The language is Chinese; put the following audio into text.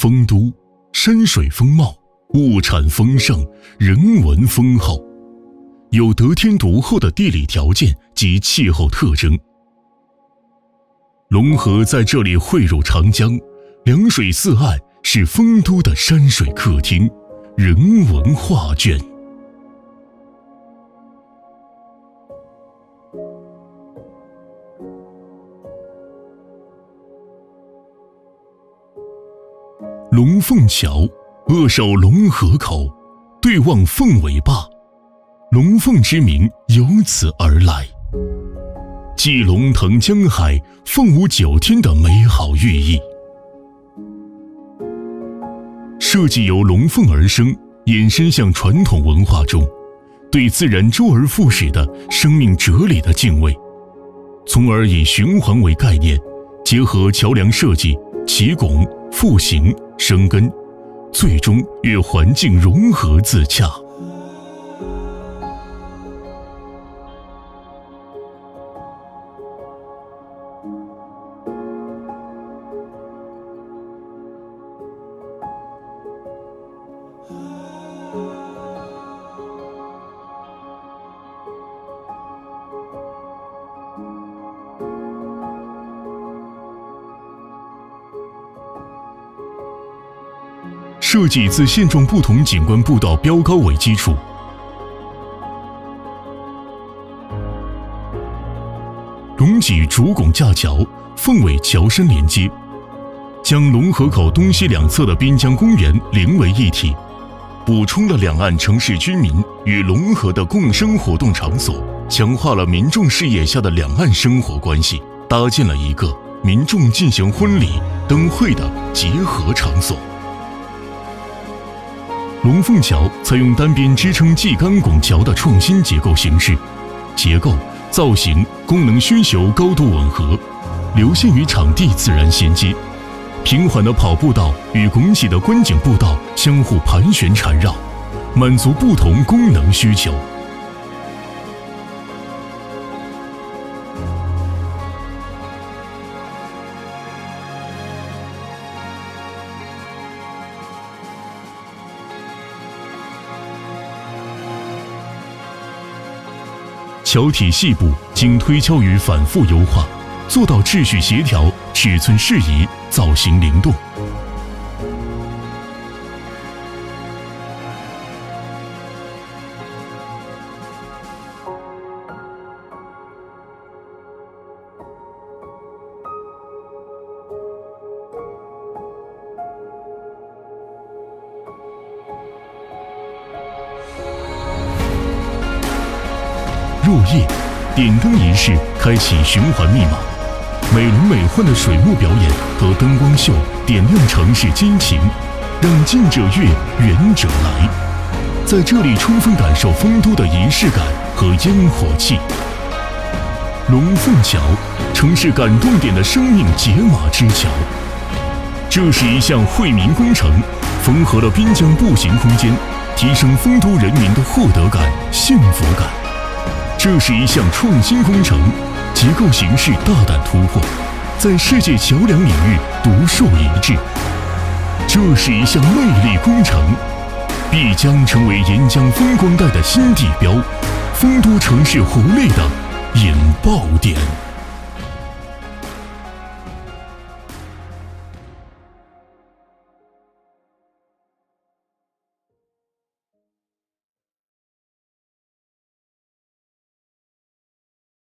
丰都，山水风貌，物产丰盛，人文丰厚，有得天独厚的地理条件及气候特征。龙河在这里汇入长江，两水四岸是丰都的山水客厅，人文画卷。龙凤桥，扼守龙河口，对望凤尾坝，龙凤之名由此而来。继龙腾江海，凤舞九天的美好寓意。设计由龙凤而生，延伸向传统文化中对自然周而复始的生命哲理的敬畏，从而以循环为概念，结合桥梁设计、起拱、复形、生根，最终与环境融合自洽。设计自现状不同景观步道标高为基础，龙脊主拱架桥，凤尾桥身连接，将龙河口东西两侧的滨江公园连为一体，补充了两岸城市居民与龙河的共生活动场所，强化了民众视野下的两岸生活关系，搭建了一个民众进行婚礼、灯会的结合场所。龙凤桥采用单边支撑系钢拱桥的创新结构形式，结构、造型、功能需求高度吻合，流线与场地自然衔接，平缓的跑步道与拱起的观景步道相互盘旋缠绕，满足不同功能需求。桥体细部经推敲与反复优化，做到秩序协调、尺寸适宜、造型灵动。入夜，点灯仪式开启循环密码，美轮美奂的水幕表演和灯光秀点亮城市激情，让近者悦，远者来，在这里充分感受丰都的仪式感和烟火气。龙凤桥，城市感动点的生命解码之桥。这是一项惠民工程，缝合了滨江步行空间，提升丰都人民的获得感、幸福感。这是一项创新工程，结构形式大胆突破，在世界桥梁领域独树一帜。这是一项魅力工程，必将成为沿江风光带的新地标，丰都城市活力的引爆点。